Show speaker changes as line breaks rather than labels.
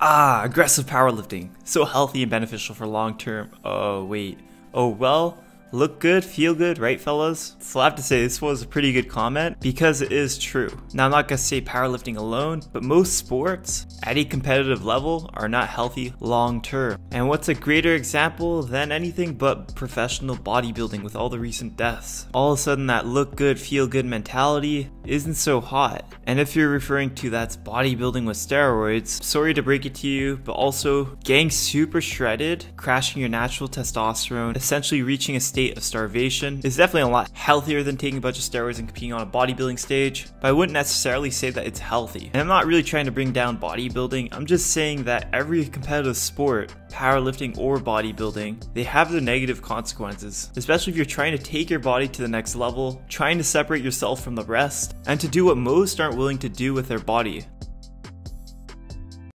Ah, aggressive powerlifting. So healthy and beneficial for long term. Oh, wait. Oh, well, Look good, feel good, right fellas? So I have to say this was a pretty good comment because it is true. Now I'm not gonna say powerlifting alone, but most sports at a competitive level are not healthy long term. And what's a greater example than anything but professional bodybuilding with all the recent deaths? All of a sudden that look good, feel good mentality isn't so hot. And if you're referring to that's bodybuilding with steroids, sorry to break it to you, but also getting super shredded, crashing your natural testosterone, essentially reaching a state of starvation is definitely a lot healthier than taking a bunch of steroids and competing on a bodybuilding stage, but I wouldn't necessarily say that it's healthy. And I'm not really trying to bring down bodybuilding, I'm just saying that every competitive sport, powerlifting or bodybuilding, they have their negative consequences, especially if you're trying to take your body to the next level, trying to separate yourself from the rest, and to do what most aren't willing to do with their body,